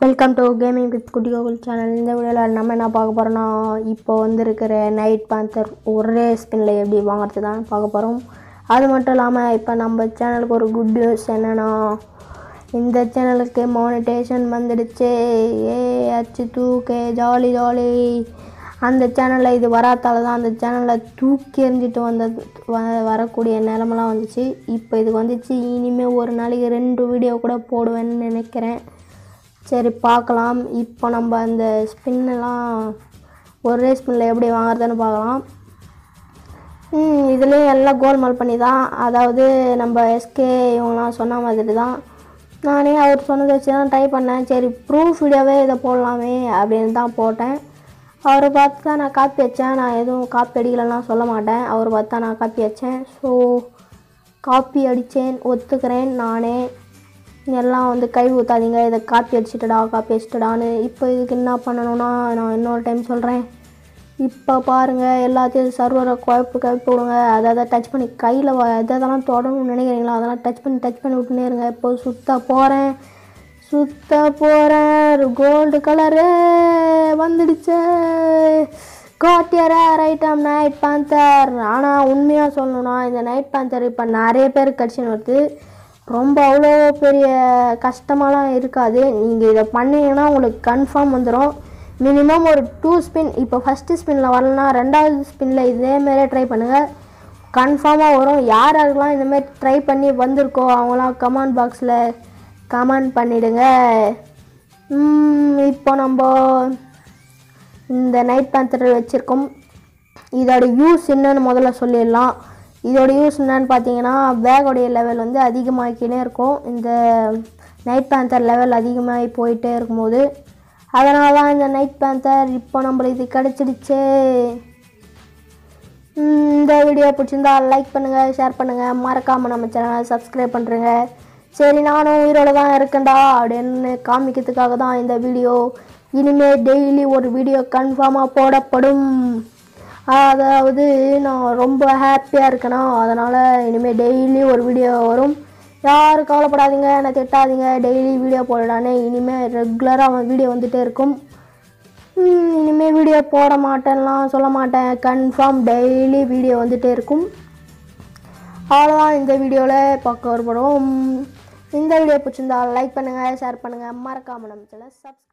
Welcome to gaming with குட்டி Gokul channel இந்த வீடியோவில் நம்ம என்ன பார்க்க போகிறோம்னா இப்போ வந்துருக்கிற நைட் பேந்தர் ஒரே ஸ்பின்னில் எப்படி வாங்குறது தான் பார்க்க போகிறோம் அது மட்டும் இல்லாமல் இப்போ நம்ம சேனலுக்கு ஒரு குட் நியூஸ் என்னென்னா இந்த சேனலுக்கு மானிட்டேஷன் வந்துடுச்சு. ஏ அச்சு தூக்கே ஜாலி ஜாலி. அந்த சேனலில் இது வராதால தான் அந்த சேனலில் தூக்கி எறிஞ்சிட்டு வந்த வ- வரக்கூடிய நிலமெல்லாம் வந்துச்சு. இப்போ இது வந்துச்சு. இனிமேல் ஒரு நாளைக்கு ரெண்டு வீடியோ கூட போடுவேன்னு நினைக்கிறேன். சரி பார்க்கலாம். இப்போ நம்ம அந்த ஸ்பின்னெல்லாம் ஒரே ஸ்பின்னில் எப்படி வாங்குறதுன்னு பார்க்கலாம். இதுலேயும் எல்லாம் கோல்மால் பண்ணி தான். அதாவது நம்ம எஸ்கே இவங்களாம் சொன்ன மாதிரி தான். நானே அவர் சொன்னதை வச்சு தான் ட்ரை பண்ணேன். சரி ப்ரூஃப் வீடியோவே இதை போடலாமே அப்படின்னு தான் போட்டேன். அவரை பார்த்து தான் நான் காப்பி வச்சேன். நான் எதுவும் காப்பி அடிக்கலைலாம் சொல்ல மாட்டேன். அவரை பார்த்து தான் நான் காப்பி வச்சேன். ஸோ காப்பி அடித்தேன் ஒத்துக்கிறேன் நானே. எல்லாம் வந்து கை ஊற்றாதீங்க இதை காப்பி அடிச்சிட்டடா காப்பி அடிச்சிட்டடான்னு. இப்போ இதுக்கு என்ன பண்ணணும்னா நான் இன்னொரு டைம் சொல்கிறேன் இப்போ பாருங்கள் எல்லாத்தையும் சர்வரை குழப்பு குழப்பி விடுங்க. அதை அதை டச் பண்ணி கையில் எதெல்லாம் தொடணும்னு நினைக்கிறீங்களோ? அதெல்லாம் டச் பண்ணி டச் பண்ணி விட்டுனே இருங்க. இப்போ சுத்தா போகிறேன் சுத்தா போகிறேன் கோல்டு கலரு வந்துடுச்சு. காட்டியரா ரைட்டாம் நைட் பேந்தர் ஆனால் உண்மையாக சொல்லணும்னா இந்த நைட் பேந்தர் இப்போ நிறைய பேர் கிடச்சின்னு வருது. ரொம்ப அவ்வளோ பெரிய கஷ்டமாலாம் இருக்காது. நீங்கள் இதை பண்ணீங்கன்னா உங்களுக்கு கன்ஃபார்ம் வந்துடும் மினிமம் ஒரு டூ ஸ்பின் இப்போ ஃபஸ்ட்டு ஸ்பின்னில் வரலனா ரெண்டாவது ஸ்பின்னில் இதேமாரியே ட்ரை பண்ணுங்கள் கன்ஃபார்மாக வரும். யார் யாருக்கெலாம் இந்தமாரி ட்ரை பண்ணி வந்திருக்கோ அவங்களாம் கமெண்ட் பாக்ஸில் கமெண்ட் பண்ணிவிடுங்க இப்போ நம்ம இந்த நைட் பேந்தர் வச்சுருக்கோம். இதோட யூஸ் என்னன்னு முதல்ல சொல்லிடலாம். இதோட யூஸ் என்னன்னு பார்த்தீங்கன்னா பேக்கோடைய லெவல் வந்து அதிகமாகிக்கினே இருக்கும். இந்த நைட் பேந்தர் லெவல் அதிகமாகி போயிட்டே இருக்கும்போது. அதனால தான் இந்த நைட் பேந்தர் இப்போ நம்மளுக்கு இது கிடச்சிடுச்சே. இந்த வீடியோ பிடிச்சிருந்தா லைக் பண்ணுங்கள் ஷேர் பண்ணுங்கள் மறக்காமல் நம்ம சேனலை சப்ஸ்கிரைப் பண்ணுறேங்க சரி நானும் உயிரோடு தான் இருக்கேன்டா அப்படின்னு காமிக்கிறதுக்காக தான் இந்த வீடியோ இனிமேல் டெய்லி ஒரு வீடியோ கன்ஃபார்மாக போடப்படும். அதாவது நான் ரொம்ப ஹாப்பியாக இருக்கேனா? அதனால் இனிமேல் டெய்லி ஒரு வீடியோ வரும். யாரும் கவலைப்படாதீங்க என்னை திட்டாதீங்க. டெய்லி வீடியோ போடலான்னு இனிமேல் ரெகுலராக அவன் வீடியோ வந்துகிட்டே இருக்கும். இனிமேல் வீடியோ போட மாட்டேன்லாம் சொல்ல மாட்டேன். கன்ஃபார்ம் டெய்லி வீடியோ வந்துகிட்டே இருக்கும். அவ்வளோதான் இந்த வீடியோவில் பார்க்க வரப்படும் இந்த வீடியோ பிடிச்சிருந்தா லைக் பண்ணுங்கள் ஷேர் பண்ணுங்கள் மறக்காமல் நம்ம சேனல் சப்ஸ்கிரைப்